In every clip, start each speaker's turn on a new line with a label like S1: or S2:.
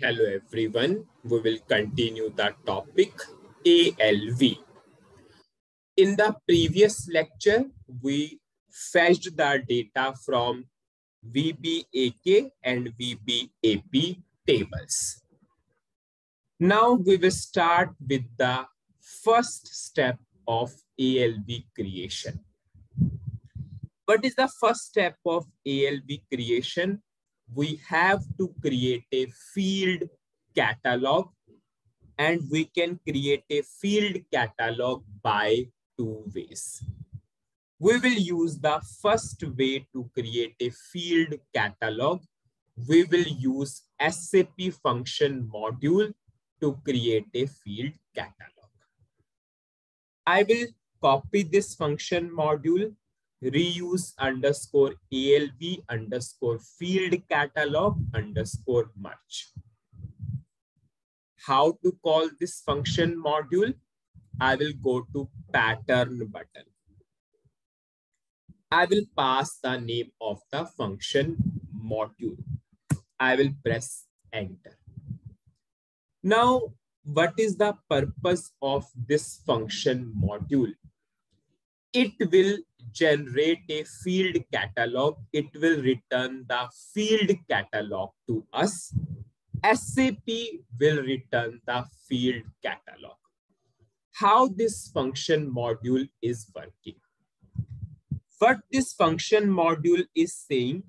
S1: Hello everyone. We will continue the topic ALV. In the previous lecture, we fetched the data from VBAK and VBAP tables. Now we will start with the first step of ALV creation. What is the first step of ALV creation? We have to create a field catalog and we can create a field catalog by two ways. We will use the first way to create a field catalog. We will use SAP function module to create a field catalog. I will copy this function module, reuse underscore ALV underscore field catalog underscore merge. How to call this function module? I will go to pattern button. I will pass the name of the function module. I will press enter. Now, what is the purpose of this function module? It will generate a field catalog. It will return the field catalog to us. SAP will return the field catalog. How this function module is working. What this function module is saying,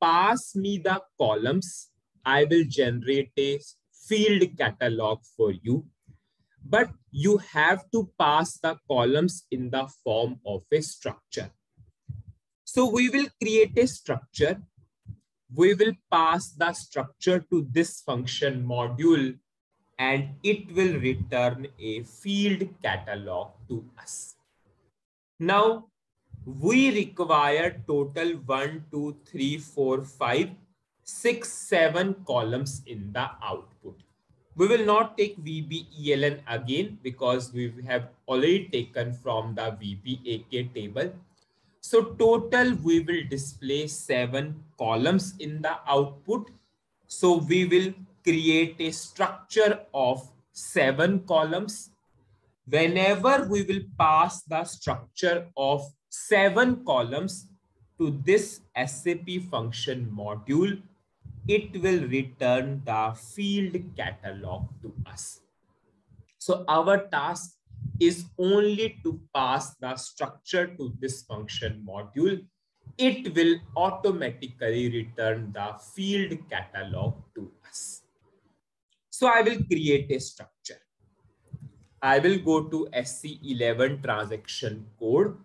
S1: pass me the columns. I will generate a field catalog for you, but you have to pass the columns in the form of a structure. So we will create a structure. We will pass the structure to this function module and it will return a field catalog to us. Now, we require total one, two, three, four, five, six, seven columns in the output. We will not take VBELN again because we have already taken from the VBAK table. So total, we will display seven columns in the output. So we will create a structure of seven columns. Whenever we will pass the structure of seven columns to this SAP function module, it will return the field catalog to us. So our task is only to pass the structure to this function module. It will automatically return the field catalog to us. So I will create a structure. I will go to SE11 transaction code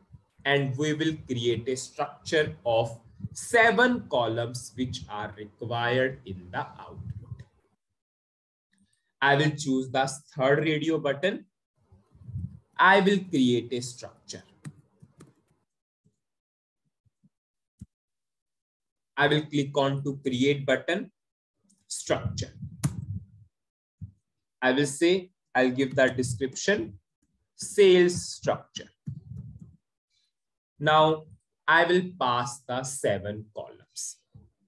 S1: and we will create a structure of seven columns which are required in the output. I will choose the third radio button. I will create a structure. I will click on to create button, structure. I will say, I'll give that description, sales structure. Now I will pass the seven columns.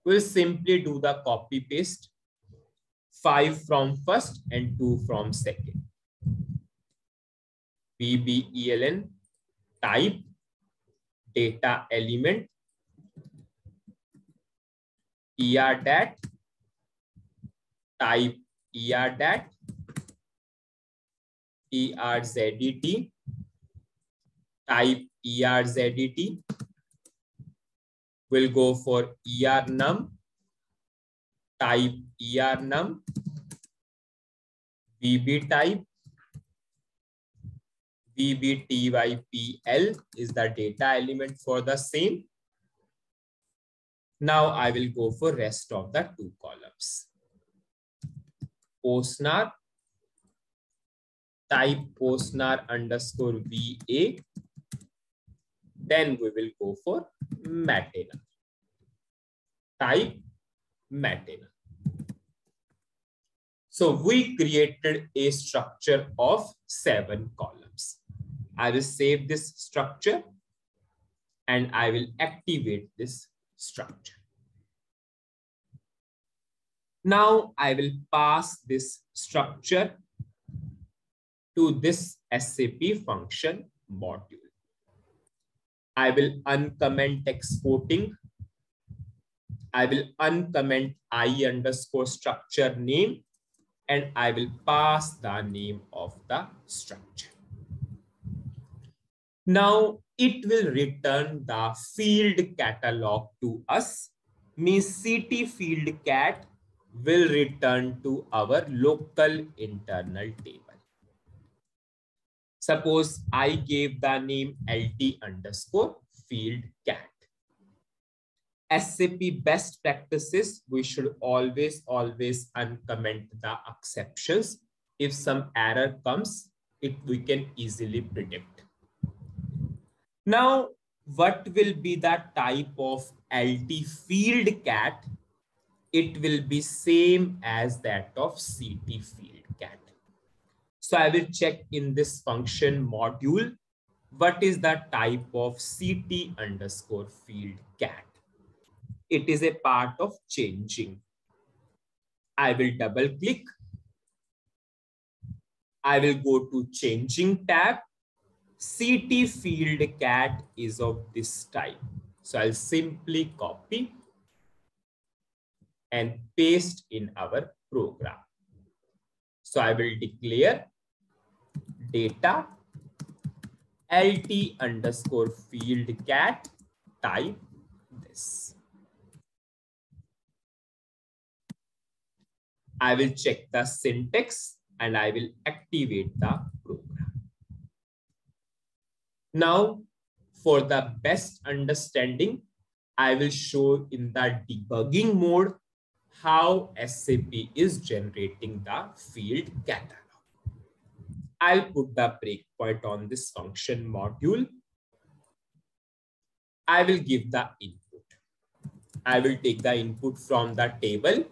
S1: We'll simply do the copy paste. Five from first and two from second. VBELN type data element ERDAT type ERDAT ERZET type ERZET will go for ERNAM, type ERNAM, VB type, VBTYPL is the data element for the same. Now I will go for rest of the two columns. POSNR, type POSNR underscore VA. Then we will go for MATNR type MATNR. So we created a structure of seven columns. I will save this structure and I will activate this structure. Now I will pass this structure to this SAP function module. I will uncomment exporting. I will uncomment I underscore structure name and I will pass the name of the structure. Now it will return the field catalog to us means CT field cat will return to our local internal table. Suppose I gave the name LT underscore field cat. SAP best practices, we should always, always uncomment the exceptions. If some error comes, it we can easily predict. Now, what will be the type of LT field cat? It will be same as that of CT field. So I will check in this function module, what is the type of CT underscore field cat? It is a part of changing. I will double click. I will go to changing tab CT field cat is of this type. So I'll simply copy and paste in our program. So I will declare data lt underscore field cat type this. I will check the syntax and I will activate the program. Now, for the best understanding, I will show in the debugging mode how SAP is generating the field catalog. I'll put the breakpoint on this function module. I will give the input. I will take the input from the table.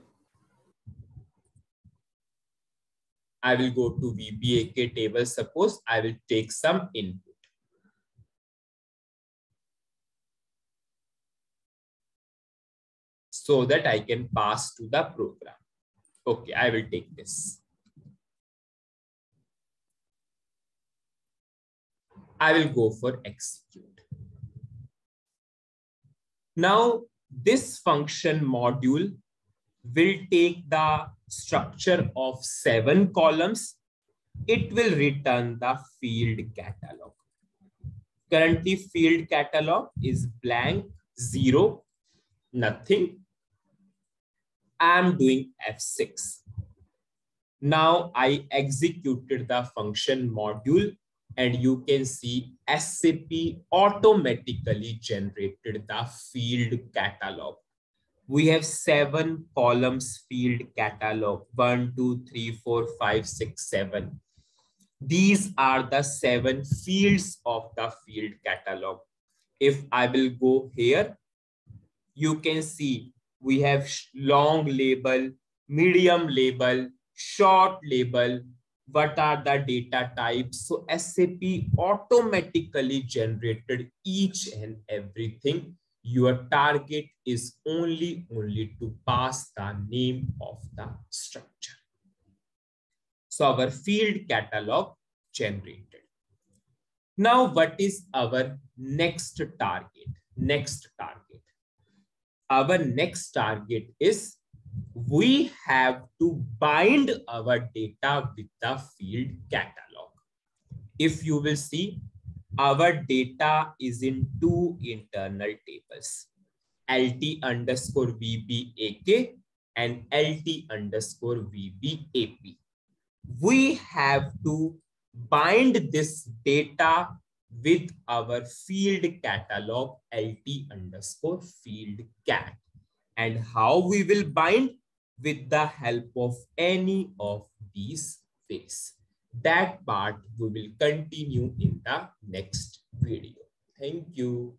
S1: I will go to VBAK table. Suppose I will take some input. so that I can pass to the program. Okay, I will take this. I will go for execute. Now, this function module will take the structure of seven columns. It will return the field catalog. Currently, field catalog is blank, zero, nothing. I'm doing F6. Now I executed the function module and you can see SAP automatically generated the field catalog. We have seven columns field catalog, one, two, three, four, five, six, seven. These are the seven fields of the field catalog. If I will go here, you can see we have long label, medium label, short label, what are the data types. So SAP automatically generated each and everything. Your target is only, only to pass the name of the structure. So our field catalog generated. Now, what is our next target? Next target our next target is we have to bind our data with the field catalog. If you will see, our data is in two internal tables, LT underscore VBAK and LT underscore VBAP. We have to bind this data with our field catalog lt underscore field cat and how we will bind with the help of any of these ways. That part we will continue in the next video. Thank you.